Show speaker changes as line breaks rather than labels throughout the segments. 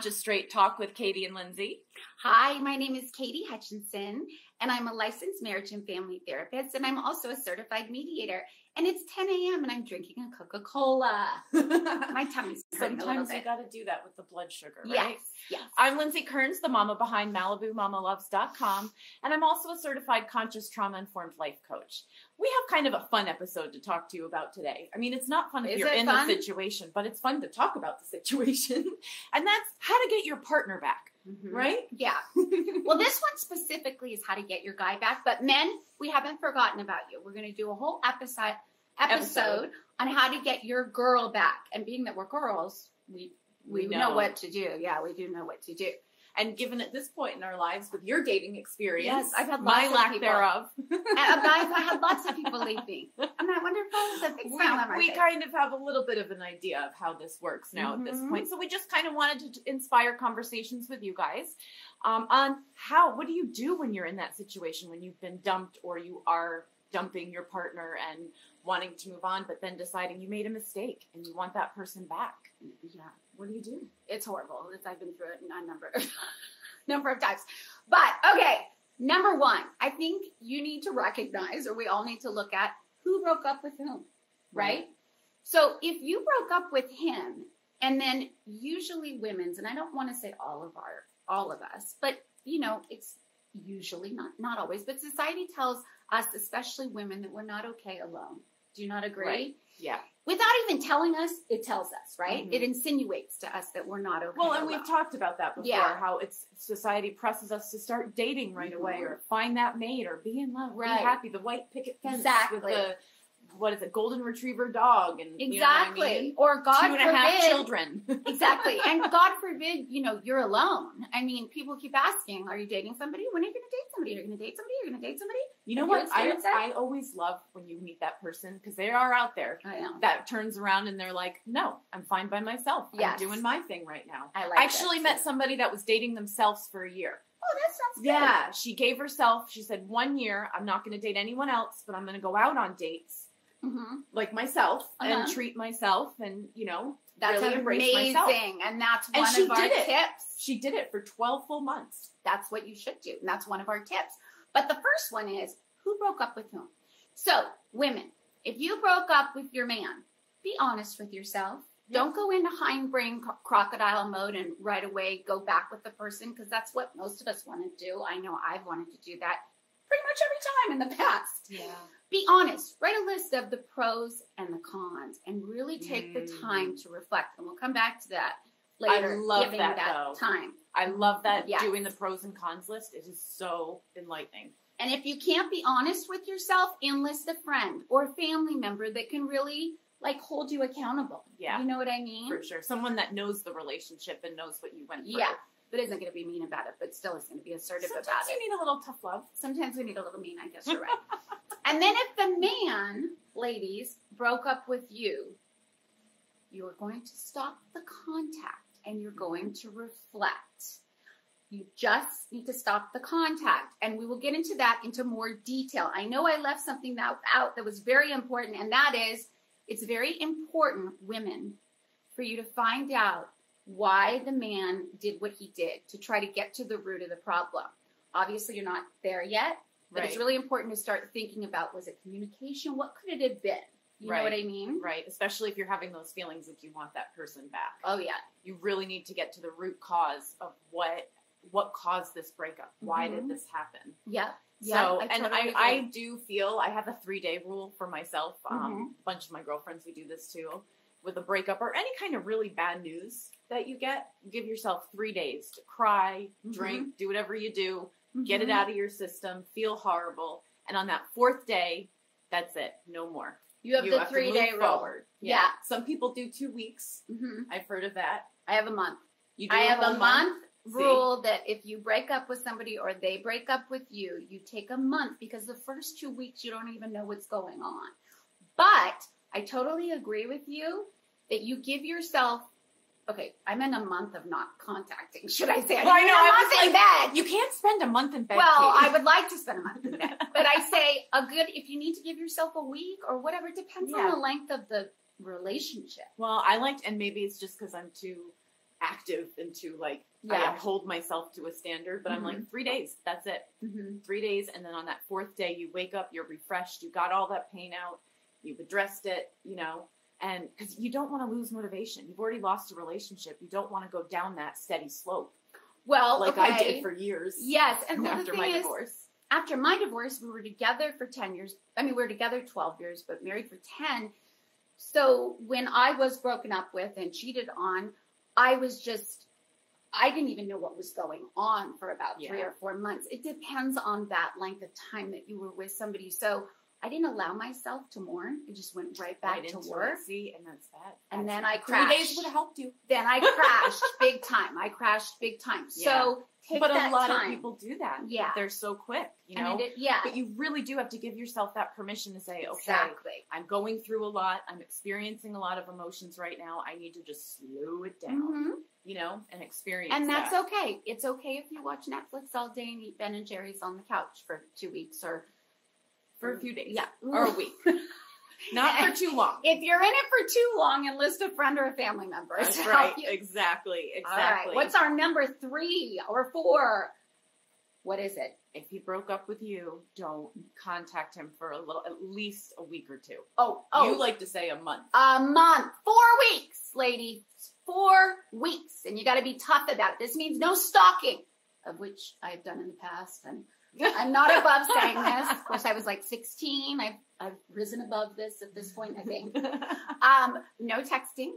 Conscious Straight Talk with Katie and Lindsey.
Hi, my name is Katie Hutchinson, and I'm a licensed marriage and family therapist, and I'm also a certified mediator. And it's 10 a.m. and I'm drinking a Coca Cola. My tummy's hurting a little
Sometimes you got to do that with the blood sugar, right?
Yes, yes.
I'm Lindsey Kearns, the mama behind MalibuMamaLoves.com, and I'm also a certified conscious trauma informed life coach. We have kind of a fun episode to talk to you about today. I mean, it's not fun if
Is
you're in
fun?
the situation, but it's fun to talk about the situation. and that's how to get your partner back,
Mhm.
right?
Yeah. well, this one specifically is how to get your guy back. But men, we haven't forgotten about you. We're going to do a whole episode episode
Episode.
on how to get your girl back. And being that we're girls, we we,
We
know.
know.
what to do. Yeah, we do know what to do.
And given at this point in our lives with your dating experience,
Yes, I've had
my
lots of
lack
people.
thereof,
And uh, guys, I had lots of people leave me, and I wonder if I was a
we,
smile on my
we kind of have a little bit of an idea of how this works now at this
Mhm.
point. So we just kind of wanted to inspire conversations with you guys um, on how, what do you do when you're in that situation when you've been dumped or you are dumping your partner and wanting to move on, but then deciding you made a mistake and you want that person back.
Yeah,
What do you do?
it's horrible. I've been through it a number number of times. But okay, number one, I think you need to recognize, or we all need to look at who broke up with whom, right? So if you broke up with him, and then usually women's, and I don't want to say all of our all of us, but you know, it's usually not not always, but society tells us, especially women, that we're not okay alone. Do you not agree?
Right. Yeah.
Without even telling us, it tells us, right?
Mhm.
It insinuates to us that we're not okay.
Well, and
alone.
we've talked about that before.
Yeah.
How it's society presses us to start dating right away,
Mhm.
or find that mate, or be in love,
Right.
be happy. The white picket fence
Exactly.
with the what is it, golden retriever dog, and
exactly.
You know I mean?
Or God
Two and a half
forbid,
children.
exactly. And God forbid, you know, you're alone. I mean, people keep asking, "Are you dating somebody? When are you going to date somebody? You're you going to date somebody? You're going to date somebody?"
You know what? I? I always love when you meet that person because they are out there that turns around and they're like, "No, I'm fine by myself.
Yes.
I'm doing my thing right now."
I like.
Actually
that
met
too.
somebody that was dating themselves for a year.
Oh, that sounds good.
Yeah, she gave herself. She said, "One year, I'm not going to date anyone else, but I'm going to go out on dates."
Hmm
like myself and
Uh-huh.
treat myself and you know
That's
really embrace
amazing,
myself.
and that's
And
one
she
of our
did it.
tips.
she did it for 12 full months
That's what you should do. And that's one of our tips. But the first one is who broke up with whom? So, women, if you broke up with your man, be honest with yourself. Don't go into hindbrain co- crocodile mode and right away go back with the person because that's what most of us want to do. I know I've wanted to do that pretty much every time in the past.
yeah
Be honest. Write a list of the pros and the cons and really take the
Mm.
time to reflect. And we'll come back to that later.
I
love
that,
that
though.
time.
i love that doing the pros and cons list it is so enlightening
And if you can't be honest with yourself, enlist a friend or family member that can really like hold you accountable.
Yeah.
You know what I mean?
for sure someone that knows the relationship and knows what you went through
Yeah. But isn't going to be mean about it, but still is going to be assertive
sometimes
about
you need a little tough love
Sometimes we need a little mean, I guess you're right. and then if the man, ladies, broke up with you, you're going to stop the contact and you're going to reflect. You just need to stop the contact. And we will get into that into more detail. I know I left something that out that was very important, and that is it's very important, women, for you to find out why the man did what he did to try to get to the root of the problem. Obviously, you're not there yet, but it's really important to start thinking about was it communication? What could it have been? You know what I mean?
right especially if you're having those feelings that you want that person back
Oh, yeah.
you really need to get to the root cause of what what caused this breakup why
Mhm.
did this happen
Yeah.
So,
I
and
totally
I, I do feel I have a three day rule for myself. Um,
Mm-hmm.
A bunch of my girlfriends, we do this too. With a breakup or any kind of really bad news that you get, give yourself three days to cry,
Mhm.
drink, do whatever you do, get it
Mhm.
out of your system, feel horrible. And on that fourth day, that's it. No more.
You have
You
the
have to
three day
move
rule.
forward.
Yeah.
Some people do two weeks.
hmm
I've heard of that.
I have a month.
You do
I have
whole
a month
See?
rule that if you break up with somebody or they break up with you, you take a month because the first two weeks you don't even know what's going on. But I totally agree with you that you give yourself. Okay, I'm in a month of not contacting. Should I say?
Well, I
I'm in
know, I
month
was
in bed.
You can't spend a month in bed.
Well,
Katie.
I would like to spend a month in bed, but I say a good. If you need to give yourself a week or whatever, it depends
Yeah.
on the length of the relationship.
Well, I liked, and maybe it's just because I'm too active into like
Yeah.
I hold myself to a standard, but I'm like three days. That's it.
hmm
Three days, and then on that fourth day, you wake up, you're refreshed, you got all that pain out, you've addressed it, you know, and because you don't want to lose motivation. You've already lost a relationship. You don't want to go down that steady slope
Well,
like
okay.
I did for years.
Yes, and the
after
thing
my
is,
divorce.
after my divorce, we were together for 10 years. I mean, we were together 12 years, but married for 10. So when I was broken up with and cheated on, I was just, I didn't even know what was going on for about three or four months. It depends on that length of time that you were with somebody. So I didn't allow myself to mourn. I just went right back
Right
to
into
work.
it. See, and that's bad.
And
That's
then
bad.
I
three days
crashed.
would have helped you.
Then I crashed big time. I crashed big time.
Yeah.
So take
but a lot
time.
of people do that.
Yeah.
they're so quick, you know.
it, yeah,
But you really do have to give yourself that permission to say, okay,
exactly.
I'm going through a lot. I'm experiencing a lot of emotions right now. I need to just slow it down,
Mhm.
you know, and experience.
And that's
that.
okay. It's okay if you watch Netflix all day and eat Ben and Jerry's on the couch for two weeks or
for a few days,
Yeah.
or a week, not for too long.
If you're in it for too long, enlist a friend or a family member.
That's right.
you.
Exactly.
Right.
Exactly.
What's our number three or four? What is it?
if he broke up with you? Don't contact him for a little, at least a week or two.
Oh, oh,
You like to say a month.
a month, four weeks, lady, four weeks, and you got to be tough about it. This means no stalking, of which I've done in the past, and I'm not above saying this. Of course, I was like 16. I've I've risen above this at this point, I think. Um, no texting,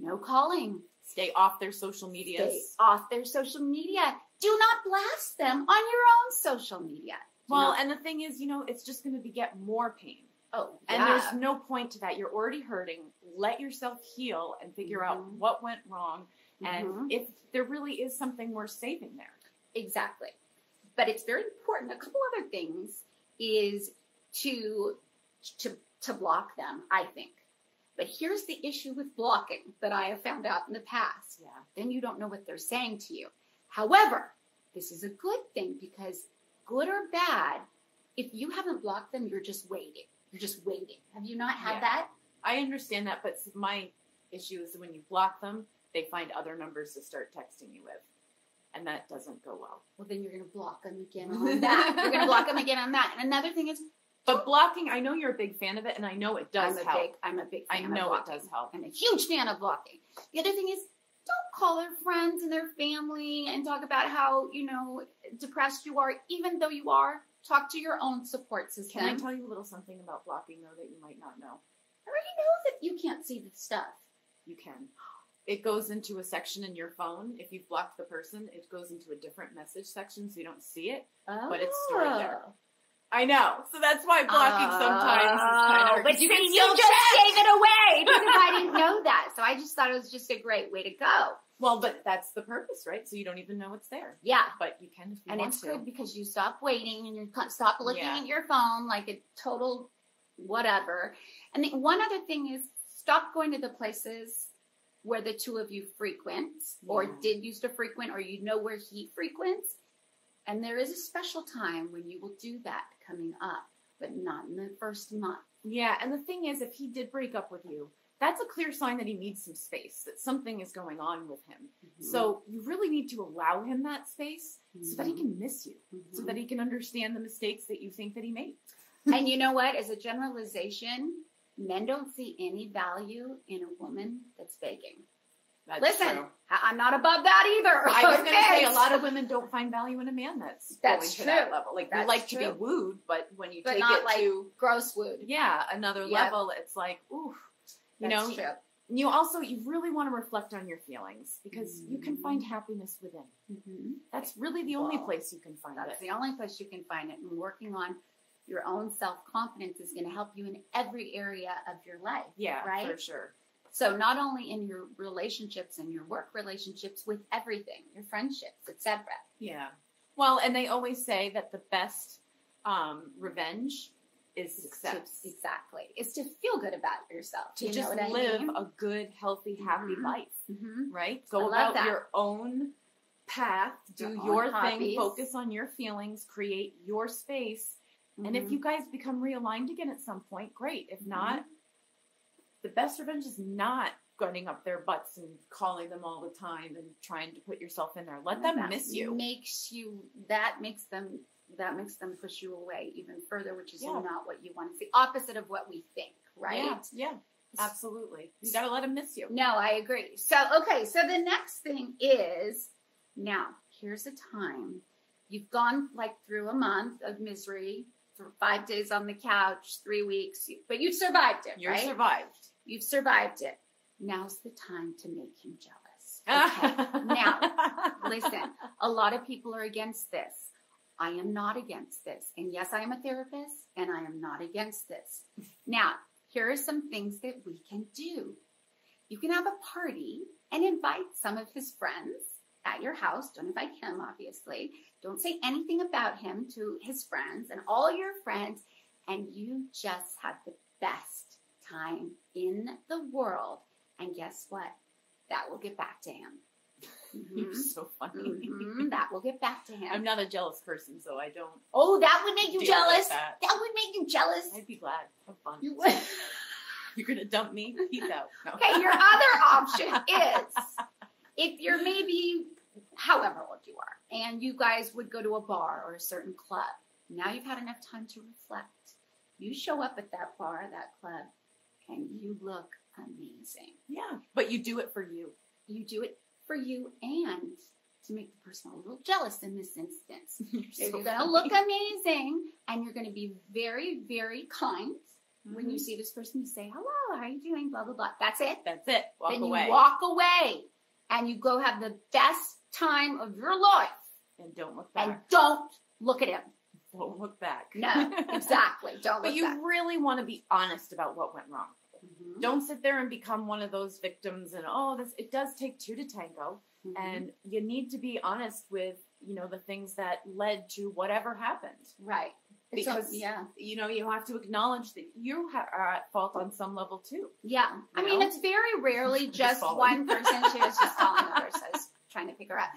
no calling.
Stay off their social medias.
Stay off their social media. Do not blast them on your own social media. Do
Well,
not-
and the thing is, you know, it's just going to beget more pain.
oh, yeah.
And there's no point to that. You're already hurting. Let yourself heal and figure out
Mhm.
what went wrong and
Mhm.
if there really is something worth saving there.
Exactly. But it's very important. A couple other things is to to to block them, I think. But here's the issue with blocking that I have found out in the past.
Yeah.
Then you don't know what they're saying to you. However, this is a good thing because good or bad, if you haven't blocked them, you're just waiting. You're just waiting. Have you not had
Yeah.
that?
I understand that, but my issue is when you block them, they find other numbers to start texting you with. And that doesn't go well.
Well, then you're going to block them again on that. you're going to block them again on that. And another thing is,
But blocking, I know you're a big fan of it, and I know it does
I'm
help.
big, I'm a big
I know it does help.
I'm a huge fan of blocking. The other thing is, don't call their friends and their family and talk about how, you know, depressed you are, even though you are. Talk to your own support system.
Can I tell you a little something about blocking, though, that you might not know?
I already know that you can't see the stuff.
You can. It goes into a section in your phone. If you've blocked the person, it goes into a different message section so you don't see it. But it's stored oh. there. I know. So that's why blocking sometimes is kind
Oh,
of.
but you,
can
you just
check.
gave it away because I didn't know that. So I just thought it was just a great way to go.
Well, but that's the purpose, right? So you don't even know it's there.
Yeah.
But you can if you
And it's
to.
good because you stop waiting and you stop looking
Yeah.
at your phone like a total whatever. And the, one other thing is stop going to the places where the two of you frequent or
Yeah.
did used to frequent or you know where he frequents. And there is a special time when you will do that coming up, but not in the first month.
Yeah, and the thing is, if he did break up with you, that's a clear sign that he needs some space, that something is going on with him. Mm-hmm. So you really need to allow him that space so that he mm-hmm. can miss you, so that he mm-hmm. can understand the mistakes that you think that he made.
and you know what? As a generalization, men don't see any value in a woman that's begging.
That's
Listen,
true.
I'm not above that either.
I was going to say a lot of women don't find value in a man that's
That's
going to that
true.
level. Like we
That's
like to be wooed, but when you
But
take
not
it
like
to
gross wooed,
yeah another
Yep.
level, it's like ooh, you
That's
know.
true.
You also you really want to reflect on your feelings because you can find happiness within.
Mhm.
That's really the only
Well,
place you can find
That's
it.
the only place you can find it. And working on your own self confidence is going to help you in every area of your life.
Yeah,
right?
for sure.
So not only in your relationships and your work relationships, with everything, your friendships, etc.
Yeah. Well, and they always say that the best um, revenge is success.
Exactly. It's to feel good about yourself.
To
you
just live
I mean?
a good, healthy, happy
Mhm.
life,
Mhm.
right? Go about
that.
your own path, do
Your
your thing,
hobbies.
focus on your feelings, create your space. And if
Mhm.
you guys become realigned again at some point, great. If
Mhm.
not, the best revenge is not gunning up their butts and calling them all the time and trying to put yourself in there. Let them
That
miss you.
Makes you that makes them that makes them push you away even further, which is
Yeah.
not what you want. It's the opposite of what we think, right?
Yeah, yeah, absolutely. You gotta let them miss you.
No, I agree. So, okay, so the next thing is now, here's a time you've gone like through a month of misery, for five days on the couch, three weeks, but you've survived it,
You're
right?
survived.
You've survived it. Now's the time to make him jealous. Okay. now, listen, a lot of people are against this. I am not against this. And yes, I am a therapist and I am not against this. Now, here are some things that we can do. You can have a party and invite some of his friends at your house. Don't invite him, obviously. Don't say anything about him to his friends and all your friends. And you just have the best time in the world. And guess what? That will get back to him.
You're
Mhm.
so funny.
Mhm, That will get back to him.
I'm not a jealous person, so I don't.
oh, that would make you jealous.
that.
That would make you jealous.
I'd be glad. Have fun.
You would.
You're gonna dump me? Peace out. No.
Okay, your other option is if you're maybe however old you are and you guys would go to a bar or a certain club. Now you've had enough time to reflect. You show up at that bar, that club, and you look amazing.
Yeah, but you do it for you.
You do it for you and to make the person a little jealous in this instance.
You're
So you're going to look amazing and you're going to be very, very kind when
Mhm.
you see this person. You say, hello, how are you doing? Blah, blah, blah. That's it.
That's it. Walk
then
away
you walk away and you go have the best time of your life
and don't look back.
and don't look at him.
Don't look back.
No, exactly. Don't
but you
back.
really want to be honest about what went wrong.
Mhm.
Don't sit there and become one of those victims and oh, this it does take two to tango,
Mhm.
and you need to be honest with you know the things that led to whatever happened.
right. It's a-
Because
yeah.
you know you have to acknowledge that you ha- are at fault on some level too.
Yeah. I
You
mean, it's very rarely
Just
just one person. She was just falling over, so trying to figure out.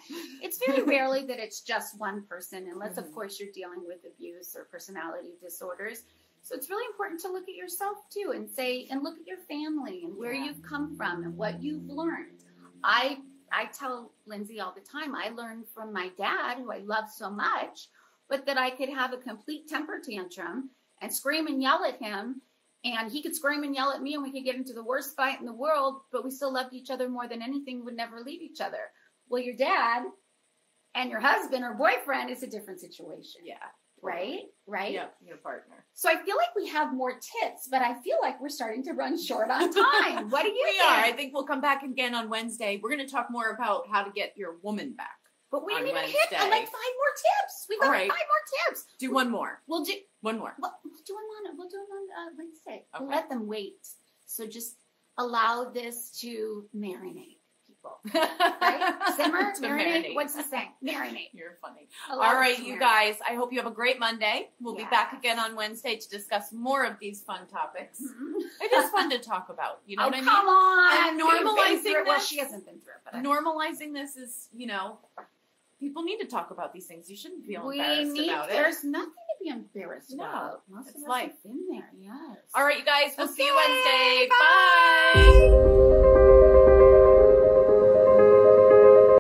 It's very rarely that it's just one person, unless, of
Mhm.
course, you're dealing with abuse or personality disorders. So it's really important to look at yourself too and say, and look at your family and where
Yeah.
you've come from and what you've learned. I I tell Lindsey all the time, I learned from my dad, who I love so much, but that I could have a complete temper tantrum and scream and yell at him and he could scream and yell at me and we could get into the worst fight in the world but we still loved each other more than anything would never leave each other well your dad and your husband or boyfriend is a different situation
Yeah.
right right
Yeah, your partner.
so i feel like we have more tips but i feel like we're starting to run short on time what do you think?
We
think
are. I think we'll come back again on Wednesday. We're going to talk more about how to get your woman back.
But we
on
didn't even hit
Wednesday.
i like five more tips we got
right.
five more tips
Do one more.
we'll do
One more.
Well, we'll do them on we'll do them on uh, Wednesday. We'll let them wait. So just allow this to marinate, people. Right? Simmer, marinate.
marinate.
What's the saying? Marinate.
You're funny.
Allow
All right, you
marinate.
guys. I hope you have a great Monday. We'll be back again on Wednesday to discuss more of these fun topics.
Mhm.
It is fun to talk about. You know
oh,
what I mean?
come on!
And normalizing
it. Well,
this-
she hasn't been through it, but
Normalizing this is, you know, people need to talk about these things. You shouldn't feel
we
embarrassed
need.
about it.
There's nothing to be embarrassed
No,
about. Most
it's
of us
life.
have been there. Yes.
All right, you guys. We'll see you
Okay,
Wednesday. Bye.